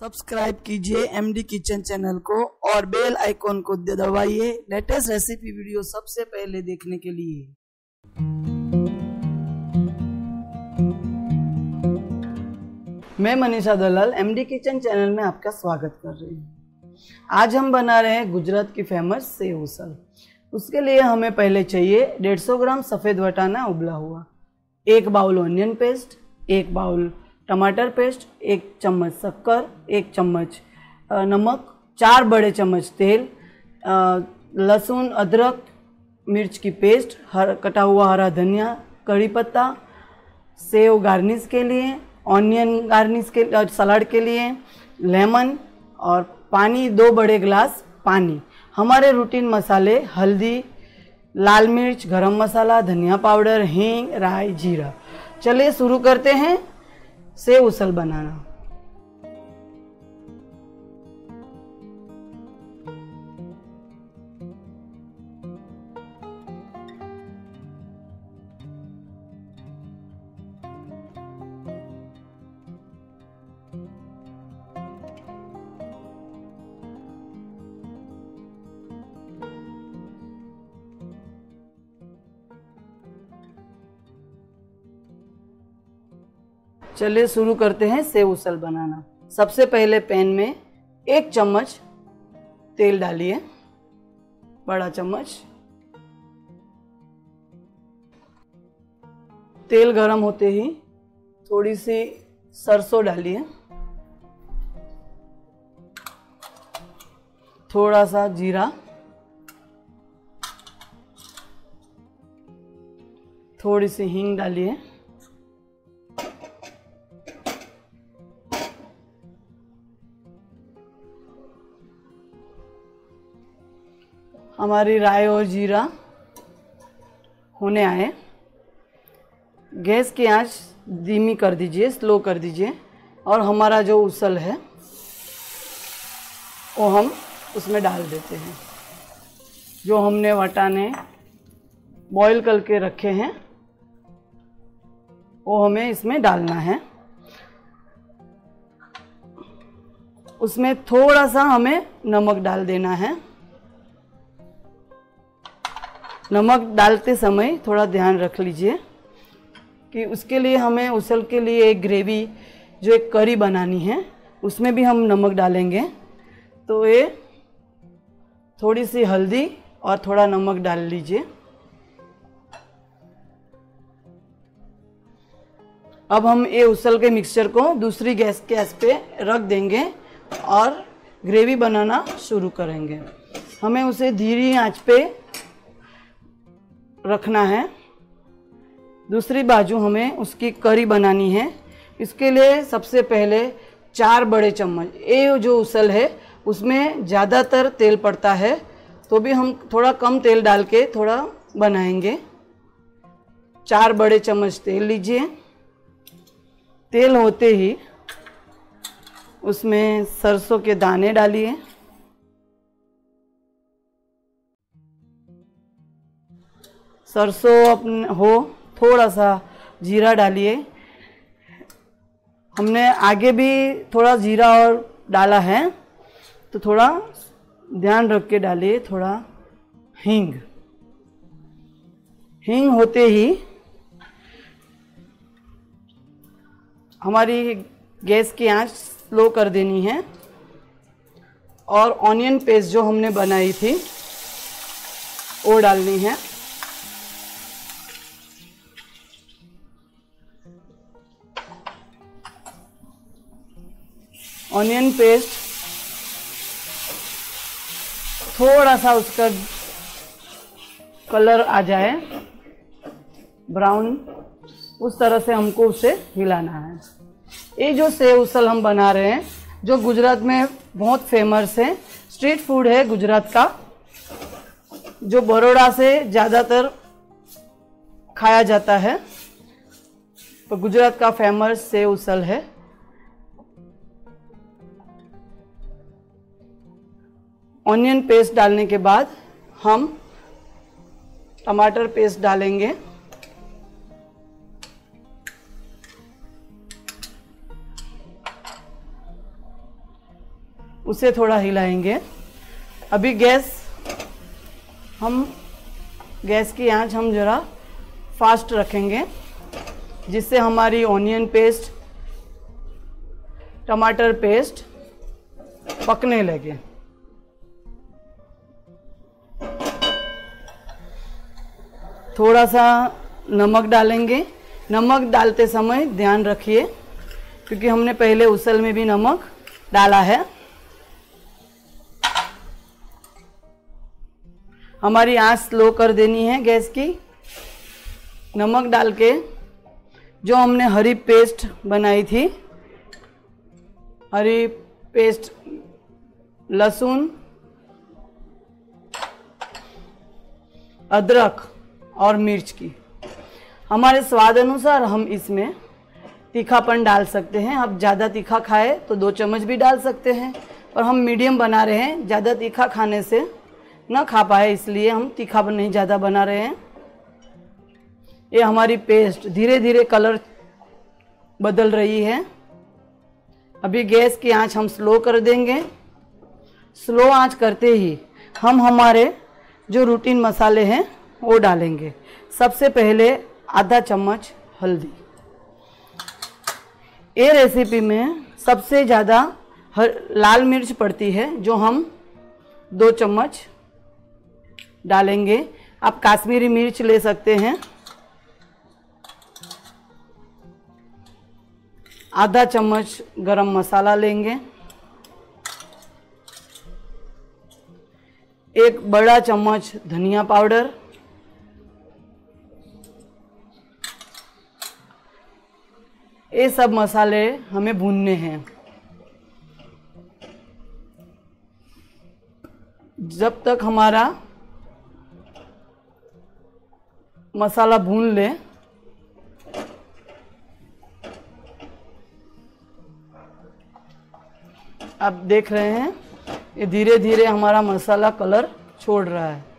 Subscribe कीजिए M D kitchen channel को और बेल आइकॉन को दबाइए लेटेस्ट रेसिपी वीडियो सबसे पहले देखने के लिए। मैं Manisha Dalal M D kitchen channel में आपका स्वागत कर रही हूँ। आज हम बना रहे हैं गुजरात की फ़ेमस सेव उसल। उसके लिए हमें पहले चाहिए 150 ग्राम सफ़ेद वटाना उबला हुआ। एक बाउल ऑनियन पेस्ट एक बाउल टमाटर पेस्ट, एक चम्मच शक्कर, एक चम्मच नमक, चार बड़े चम्मच तेल लहसुन, अदरक, मिर्च की पेस्ट, हर, कटा हुआ हरा धनिया, कड़ी पत्ता, सेव गार्निश के लिए, ऑनियन गार्निश के सलाद के लिए, लेमन और पानी, दो बड़े ग्लास पानी। हमारे रूटीन मसाले, हल्दी, लाल मिर्च, गरम मसाला, धनिया पाउडर, हींग, राई, जीरा। चलिए शुरू करते हैं। से उसल बनाना। चलिए शुरू करते हैं सेव उसल बनाना। सबसे पहले पैन में एक चम्मच तेल डालिए, बड़ा चम्मच। तेल गरम होते ही थोड़ी सी सरसों डालिए। थोड़ा सा जीरा। थोड़ी सी हींग डालिए। हमारी राय और जीरा होने आए। गैस की आँच धीमी कर दीजिए, स्लो कर दीजिए और हमारा जो उसल है, वो हम उसमें डाल देते हैं। जो हमने वटाने बॉईल करके रखे हैं, वो हमें इसमें डालना है। उसमें थोड़ा सा हमें नमक डाल देना है। नमक डालते समय थोड़ा ध्यान रख लीजिए कि उसके लिए हमें उसल के लिए एक ग्रेवी, जो एक करी बनानी है, उसमें भी हम नमक डालेंगे। तो ये थोड़ी सी हल्दी और थोड़ा नमक डाल लीजिए। अब हम ये उसल के मिक्सचर को दूसरी गैस गैस पे रख देंगे और ग्रेवी बनाना शुरू करेंगे। हमें उसे धीरे आँच पे रखना है। दूसरी बाजू हमें उसकी करी बनानी है। इसके लिए सबसे पहले चार बड़े चम्मच, ये जो उसल है, उसमें ज़्यादातर तेल पड़ता है तो भी हम थोड़ा कम तेल डाल के थोड़ा बनाएँगे। चार बड़े चम्मच तेल लीजिए। तेल होते ही उसमें सरसों के दाने डालिए। सरसों अपन हो, थोड़ा सा जीरा डालिए। हमने आगे भी थोड़ा जीरा और डाला है तो थोड़ा ध्यान रख के डालिए, थोड़ा हींग। हींग होते ही हमारी गैस की आँच स्लो कर देनी है, और ऑनियन पेस्ट जो हमने बनाई थी, वो डालनी है। ऑनियन पेस्ट थोड़ा सा उसका कलर आ जाए ब्राउन उस तरह से हमको उसे हिलाना है। ये जो सेव उसल हम बना रहे हैं, जो गुजरात में बहुत फ़ेमस है स्ट्रीट फ़ूड है गुजरात का, जो बड़ोड़ा से ज़्यादातर खाया जाता है तो गुजरात का फ़ेमस सेव उसल है। ऑनियन पेस्ट डालने के बाद हम टमाटर पेस्ट डालेंगे। उसे थोड़ा हिलाएँगे। अभी गैस, हम गैस की आँच हम ज़रा फास्ट रखेंगे, जिससे हमारी ऑनियन पेस्ट टमाटर पेस्ट पकने लगे। थोड़ा सा नमक डालेंगे। नमक डालते समय ध्यान रखिए, क्योंकि हमने पहले उसल में भी नमक डाला है। हमारी आँच स्लो कर देनी है गैस की। नमक डाल के जो हमने हरी पेस्ट बनाई थी, हरी पेस्ट, लहसुन, अदरक और मिर्च की। हमारे स्वाद अनुसार हम इसमें तीखापन डाल सकते हैं। आप ज़्यादा तीखा खाए तो दो चम्मच भी डाल सकते हैं। और हम मीडियम बना रहे हैं, ज़्यादा तीखा खाने से ना खा पाए, इसलिए हम तीखापन नहीं ज़्यादा बना रहे हैं। ये हमारी पेस्ट धीरे धीरे कलर बदल रही है। अभी गैस की आँच हम स्लो कर देंगे। स्लो आँच करते ही हम हमारे जो रूटीन मसाले हैं वो डालेंगे। सबसे पहले आधा चम्मच हल्दी। ये रेसिपी में सबसे ज़्यादा लाल मिर्च पड़ती है, जो हम दो चम्मच डालेंगे। आप काश्मीरी मिर्च ले सकते हैं। आधा चम्मच गरम मसाला लेंगे। एक बड़ा चम्मच धनिया पाउडर। ये सब मसाले हमें भूनने हैं। जब तक हमारा मसाला भून ले, आप देख रहे हैं, ये धीरे धीरे हमारा मसाला कलर छोड़ रहा है।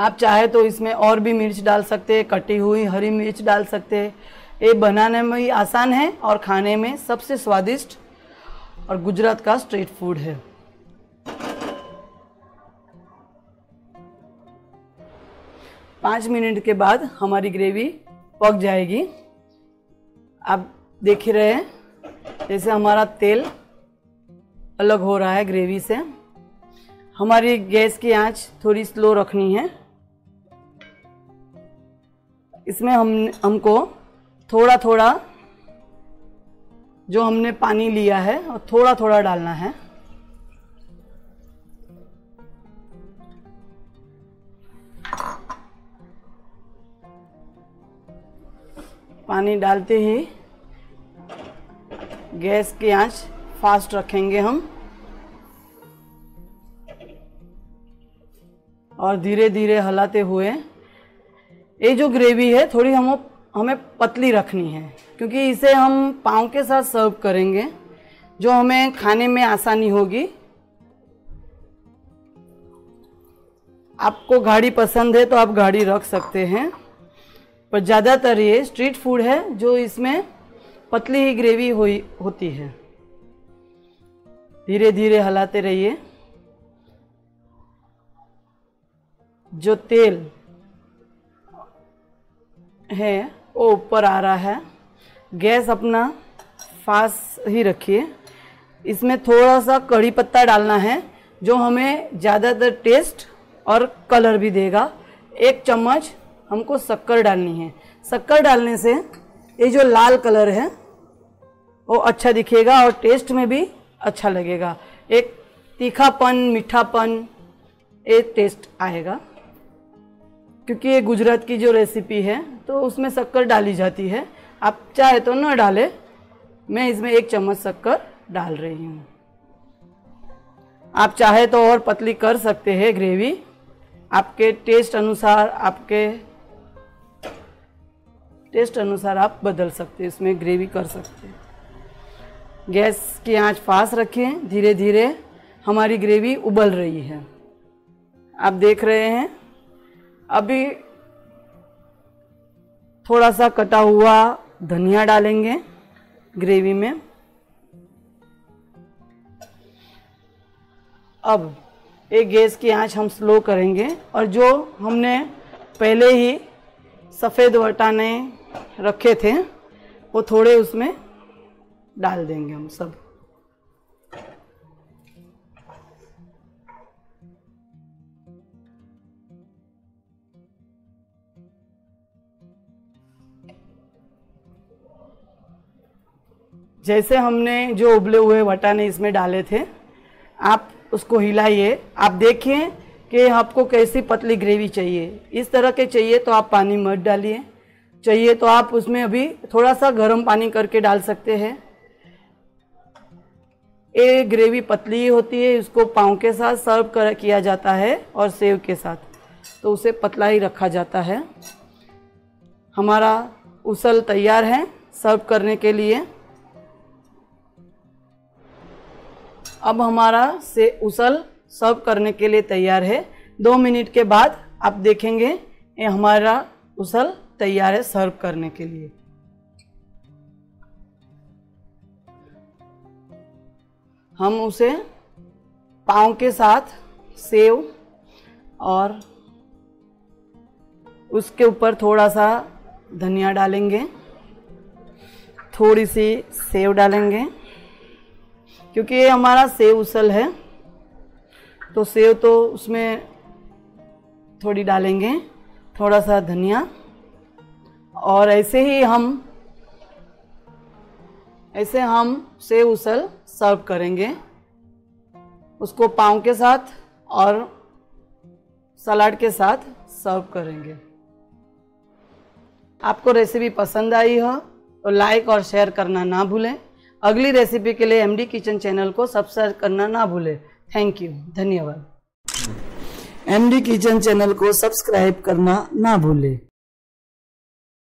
आप चाहे तो इसमें और भी मिर्च डाल सकते हैं, कटी हुई हरी मिर्च डाल सकते हैं। ये बनाने में ही आसान है और खाने में सबसे स्वादिष्ट और गुजरात का स्ट्रीट फ़ूड है। पाँच मिनट के बाद हमारी ग्रेवी पक जाएगी। आप देख ही रहे हैं, जैसे हमारा तेल अलग हो रहा है ग्रेवी से। हमारी गैस की आँच थोड़ी स्लो रखनी है। इसमें हम, हमको थोड़ा थोड़ा जो हमने पानी लिया है, और थोड़ा थोड़ा डालना है। पानी डालते ही गैस की आँच फास्ट रखेंगे हम। और धीरे धीरे हलाते हुए ये जो ग्रेवी है, थोड़ी हम हमें पतली रखनी है, क्योंकि इसे हम पाँव के साथ सर्व करेंगे, जो हमें खाने में आसानी होगी। आपको गाढ़ी पसंद है तो आप गाढ़ी रख सकते हैं, पर ज़्यादातर ये स्ट्रीट फ़ूड है, जो इसमें पतली ही ग्रेवी हुई, होती है। धीरे धीरे हलाते रहिए। जो तेल है, वो ऊपर आ रहा है। गैस अपना फास्ट ही रखिए। इसमें थोड़ा सा कड़ी पत्ता डालना है, जो हमें ज़्यादातर टेस्ट और कलर भी देगा। एक चम्मच हमको शक्कर डालनी है। शक्कर डालने से ये जो लाल कलर है, वो अच्छा दिखेगा और टेस्ट में भी अच्छा लगेगा। एक तीखापन, मीठापन ये टेस्ट आएगा। क्योंकि ये गुजरात की जो रेसिपी है तो उसमें शक्कर डाली जाती है। आप चाहे तो न डालें। मैं इसमें एक चम्मच शक्कर डाल रही हूँ। आप चाहे तो और पतली कर सकते हैं ग्रेवी। आपके टेस्ट अनुसार आपके टेस्ट अनुसार आप बदल सकते हैं, इसमें ग्रेवी कर सकते हैं। गैस की आँच फास्ट रखें धीरे धीरे हमारी ग्रेवी उबल रही है। आप देख रहे हैं। अभी थोड़ा सा कटा हुआ धनिया डालेंगे ग्रेवी में। अब एक गैस की आँच हम स्लो करेंगे और जो हमने पहले ही सफ़ेद वटाने रखे थे, वो थोड़े उसमें डाल देंगे हम सब। जैसे हमने जो उबले हुए वटाने इसमें डाले थे, आप उसको हिलाइए। आप देखिए कि आपको कैसी पतली ग्रेवी चाहिए। इस तरह के चाहिए तो आप पानी मत डालिए। चाहिए तो आप उसमें अभी थोड़ा सा गर्म पानी करके डाल सकते हैं। ये ग्रेवी पतली होती है, इसको पाँव के साथ सर्व कर किया जाता है और सेव के साथ। तो उसे पतला ही रखा जाता है। हमारा उसल तैयार है सर्व करने के लिए। अब हमारा से उसल सर्व करने के लिए तैयार है। दो मिनट के बाद आप देखेंगे ये हमारा उसल तैयार है सर्व करने के लिए। हम उसे पाँव के साथ सेव और उसके ऊपर थोड़ा सा धनिया डालेंगे, थोड़ी सी सेव डालेंगे। क्योंकि ये हमारा सेव उसल है तो सेव तो उसमें थोड़ी डालेंगे थोड़ा सा धनिया, और ऐसे ही हम, ऐसे हम सेव उसल सर्व करेंगे। उसको पाँव के साथ और सलाद के साथ सर्व करेंगे। आपको रेसिपी पसंद आई हो तो लाइक और शेयर करना ना भूलें। अगली रेसिपी के लिए एमडी किचन चैनल को सब्सक्राइब करना ना भूले। थैंक यू धन्यवाद। एमडी किचन चैनल को सब्सक्राइब करना ना भूलें।